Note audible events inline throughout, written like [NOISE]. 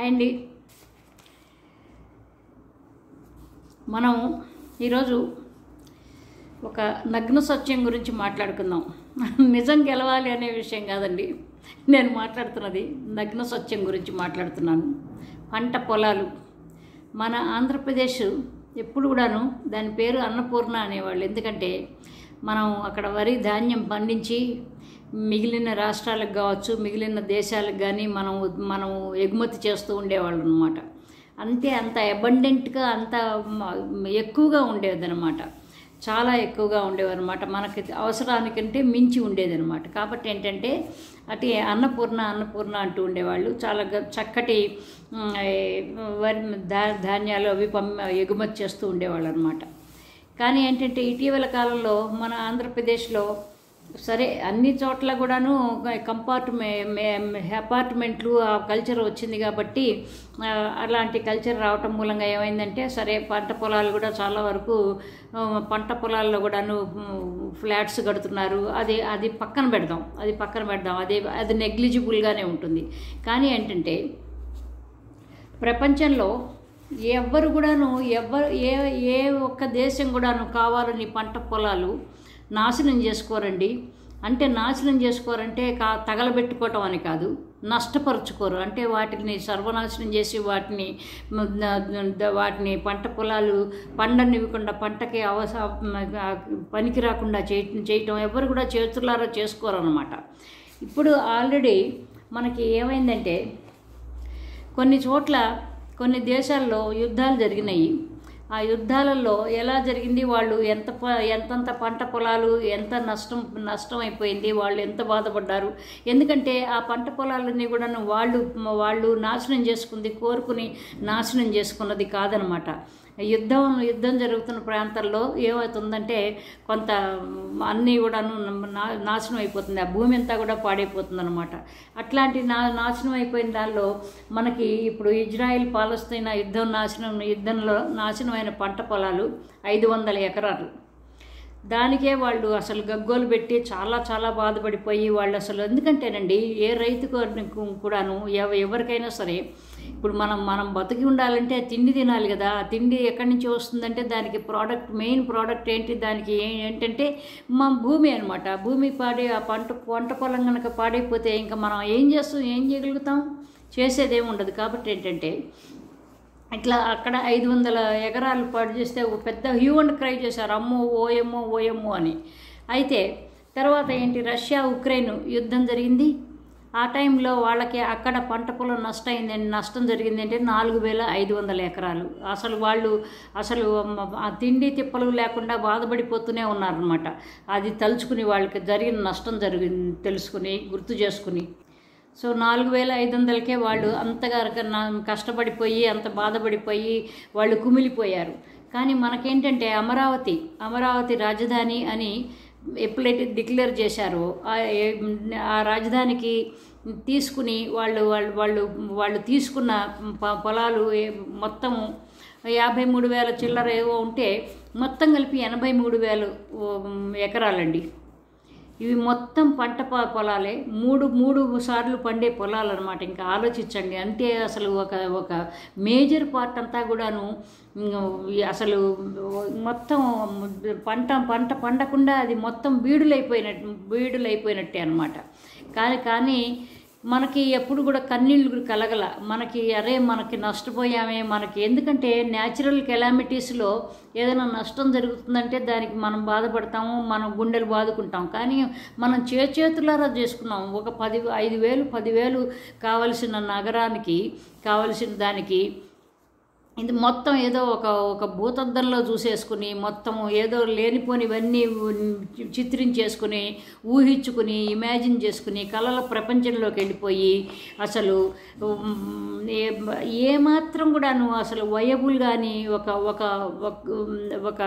Hi అండి. మనం ఈరోజు ఒక నగ్న సత్యం గురించి మాట్లాడుకుందాం. [LAUGHS] నిజం గెలవాలి అనే విషయం కాదండి. నేను మాట్లాడుతున్నది నగ్న సత్యం గురించి మాట్లాడుతున్నాను. పంట పొలాలు. మన ఆంధ్రప్రదేశ్ ఎప్పుడు కూడాను దాని పేరు అన్నపూర్ణ అనేవాళ్ళు. ఎందుకంటే మనం అక్కడ వరి ధాన్యం పండించి మిగిలిన రాష్ట్రాలకు కావచ్చు మిగిలిన దేశాలకు కానీ మనం మనం ఎగుమతి చేస్తూ ఉండేవాళ్ళు అనమాట అంతే అంత అబండెంట్గా అంత ఎక్కువగా ఉండేదన్నమాట. చాలా ఎక్కువగా ఉండేవన్నమాట మనకి అవసరానికంటే మించి ఉండేదన్నమాట. కాబట్టి ఏంటంటే అటు అన్నపూర్ణ అన్నపూర్ణ అంటూ ఉండేవాళ్ళు. చాలా చక్కటి వరి ధా ధాన్యాలు అవి పంప ఎగుమతి చేస్తూ ఉండేవాళ్ళు అనమాట కానీ ఏంటంటే ఇటీవల కాలంలో మన ఆంధ్రప్రదేశ్లో సరే అన్ని చోట్ల కూడాను కంపార్ట్మె అపార్ట్మెంట్లు ఆ కల్చర్ వచ్చింది కాబట్టి అలాంటి కల్చర్ రావటం మూలంగా ఏమైందంటే సరే పంట పొలాలు కూడా చాలా వరకు పంట పొలాల్లో కూడాను ఫ్లాట్స్ కడుతున్నారు. అది అది పక్కన పెడదాం. అది పక్కన పెడదాం. అది అది నెగ్లిజిబుల్గానే ఉంటుంది. కానీ ఏంటంటే ప్రపంచంలో ఎవ్వరు కూడాను ఎవ్వరు ఏ ఏ ఒక్క దేశం కూడాను కావాలని పంట పొలాలు నాశనం చేసుకోరండి. అంటే నాశనం చేసుకోరంటే కా తగలబెట్టుకోవటం అని కాదు నష్టపరుచుకోరు. అంటే వాటిని సర్వనాశనం చేసి వాటిని వాటిని పంట పొలాలు పండనివ్వకుండా పంటకి అవస పనికి రాకుండా చేయటం చేయటం ఎవరు కూడా చేతులారా చేసుకోరు అనమాట ఇప్పుడు ఆల్రెడీ మనకి ఏమైందంటే కొన్ని చోట్ల కొన్ని దేశాల్లో యుద్ధాలు జరిగినాయి. ఆ యుద్ధాలలో ఎలా జరిగింది? వాళ్ళు ఎంత ప ఎంతంత పంట పొలాలు ఎంత నష్టం నష్టం అయిపోయింది వాళ్ళు ఎంత బాధపడ్డారు? ఎందుకంటే ఆ పంట పొలాలన్నీ కూడా వాళ్ళు వాళ్ళు నాశనం చేసుకుంది కోరుకుని నాశనం చేసుకున్నది కాదనమాట. యుద్ధం యుద్ధం జరుగుతున్న ప్రాంతాల్లో ఏమవుతుందంటే కొంత అన్నీ కూడాను నా నాశనం అయిపోతుంది. ఆ భూమి అంతా కూడా పాడైపోతుంది అనమాట అట్లాంటి నా నాశనం అయిపోయిన దానిలో మనకి ఇప్పుడు ఇజ్రాయెల్ పాలస్తీనా యుద్ధం నాశనం యుద్ధంలో నాశనం నాశనమైన పంట పొలాలు ఐదు వందల ఎకరాలు. దానికే వాళ్ళు అసలు గగ్గోలు పెట్టి చాలా చాలా బాధపడిపోయి వాళ్ళు అసలు ఎందుకంటేనండి ఏ రైతుకు కూడాను ఎవ ఎవరికైనా సరే ఇప్పుడు మనం మనం బతికి ఉండాలంటే తిండి తినాలి కదా. ఆ తిండి ఎక్కడి నుంచి వస్తుందంటే దానికి ప్రోడక్ట్ మెయిన్ ప్రోడక్ట్ ఏంటి దానికి ఏంటంటే మా భూమి అనమాట భూమి పాడి ఆ పంట పంట పొలం కనుక పాడైపోతే ఇంకా మనం ఏం చేస్తాం ఏం చేయగలుగుతాం? చేసేదేమి ఉండదు. కాబట్టి ఏంటంటే ఇట్లా అక్కడ ఐదు వందల ఎకరాలు పాటు చేస్తే ఒక పెద్ద హ్యూ అండ్ క్రై చేశారు. అమ్మో ఓయమ్మో ఓయమ్మో అని. అయితే తర్వాత ఏంటి? రష్యా ఉక్రెయిన్ యుద్ధం జరిగింది. ఆ టైంలో వాళ్ళకి అక్కడ పంట పొలం నష్టమైందండి. నష్టం జరిగింది అంటే నాలుగు వేల ఐదు వందల ఎకరాలు. అసలు వాళ్ళు అసలు ఆ తిండి తిప్పలు లేకుండా బాధపడిపోతూనే ఉన్నారనమాట అది తలుచుకుని వాళ్ళకి జరిగిన నష్టం జరిగింది తెలుసుకుని గుర్తు చేసుకుని. సో నాలుగు వేల ఐదు వందలకే వాళ్ళు అంతగా కష్టపడిపోయి అంత బాధపడిపోయి వాళ్ళు కుమిలిపోయారు. కానీ మనకేంటంటే అమరావతి అమరావతి రాజధాని అని ఎప్పుడైతే డిక్లేర్ చేశారో ఆ రాజధానికి తీసుకుని వాళ్ళు వాళ్ళు వాళ్ళు వాళ్ళు తీసుకున్న పొలాలు మొత్తము యాభై మూడు వేల చిల్లర ఏవో ఉంటే మొత్తం కలిపి ఎనభై మూడు వేలు ఎకరాలండి. ఇవి మొత్తం పంట పొలాలే. మూడు మూడు సార్లు పండే పొలాలు అనమాట ఇంకా ఆలోచించండి. అంటే అసలు ఒక ఒక మేజర్ పార్ట్ అంతా కూడాను అసలు మొత్తం పంట పంట పండకుండా అది మొత్తం బీడులైపోయినట్టు బీడులైపోయినట్టే అనమాట కానీ కానీ మనకి ఎప్పుడు కూడా కన్నీళ్ళు కలగల. మనకి అరే మనకి నష్టపోయామే. మనకి ఎందుకంటే న్యాచురల్ కెలామిటీస్లో ఏదైనా నష్టం జరుగుతుందంటే దానికి మనం బాధపడతాము మనం గుండెలు బాదుకుంటాం. కానీ మనం చేతులారా చేసుకున్నాం. ఒక పది ఐదు వేలు పదివేలు కావలసిన నగరానికి కావలసిన దానికి ఇది మొత్తం ఏదో ఒక ఒక భూతద్దంలో చూసేసుకుని మొత్తం ఏదో లేనిపోనివన్నీ చిత్రించేసుకుని ఊహించుకుని ఇమాజిన్ చేసుకుని కళల ప్రపంచంలోకి వెళ్ళిపోయి అసలు ఏమాత్రం కూడా ఏమాత్రం కూడాను అసలు వయబుల్ కానీ ఒక ఒక ఒక- ఒక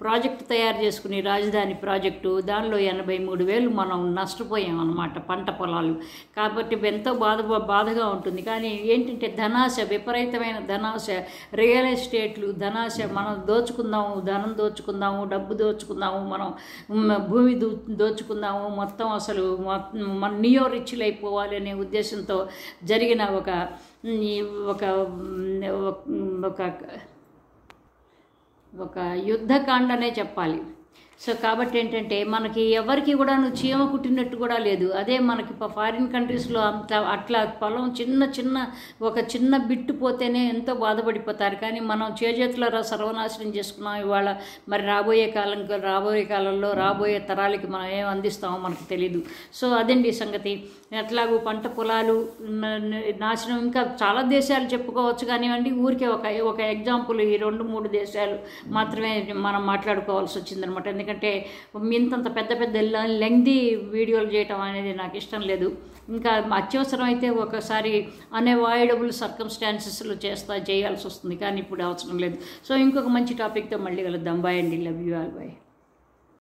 ప్రాజెక్ట్ తయారు చేసుకుని రాజధాని ప్రాజెక్టు దానిలో ఎనభై మూడు వేలు మనం నష్టపోయాం అనమాట పంట పొలాలు. కాబట్టి ఎంతో బాధ బాధగా ఉంటుంది. కానీ ఏంటంటే ధనాశ విపరీతమైన ధనాశ రియల్ ఎస్టేట్లు ధనాశ మనం దోచుకుందాము ధనం దోచుకుందాము డబ్బు దోచుకుందాము మనం భూమి దో దోచుకుందాము మొత్తం అసలు మన నియో రిచ్లు అయిపోవాలి అనే ఉద్దేశంతో జరిగిన ఒక ఒక ఒక ఒక యుద్ధకాండనే చెప్పాలి. సో కాబట్టి ఏంటంటే మనకి ఎవరికి కూడా నువ్వు చీమ కుట్టినట్టు కూడా లేదు. అదే మనకి ఫారిన్ కంట్రీస్లో అంత అట్లా పొలం చిన్న చిన్న ఒక చిన్న బిట్టు పోతేనే ఎంతో బాధపడిపోతారు. కానీ మనం చేజేతుల సర్వనాశనం చేసుకున్నాం ఇవాళ. మరి రాబోయే కాలం రాబోయే కాలంలో రాబోయే తరాలకి మనం ఏం అందిస్తామో మనకు తెలియదు సో అదండి సంగతి. ఎట్లాగూ పంట పొలాలు నాశనం ఇంకా చాలా దేశాలు చెప్పుకోవచ్చు. కానివ్వండి ఊరికే ఒక ఒక ఎగ్జాంపుల్ ఈ రెండు మూడు దేశాలు మాత్రమే మనం మాట్లాడుకోవాల్సి వచ్చిందనమాట. ఎందుకంటే ఇంతంత పెద్ద పెద్ద లెంగ్దీ వీడియోలు చేయటం అనేది నాకు ఇష్టం లేదు. ఇంకా అత్యవసరం అయితే ఒకసారి అన్అవాయిడబుల్ సర్కమ్స్టాన్సెస్లో చేస్తా చేయాల్సి వస్తుంది. కానీ ఇప్పుడు అవసరం లేదు. సో ఇంకొక మంచి టాపిక్తో మళ్ళీ కలుద్దాం. బాయ్ అండి. Love you all bye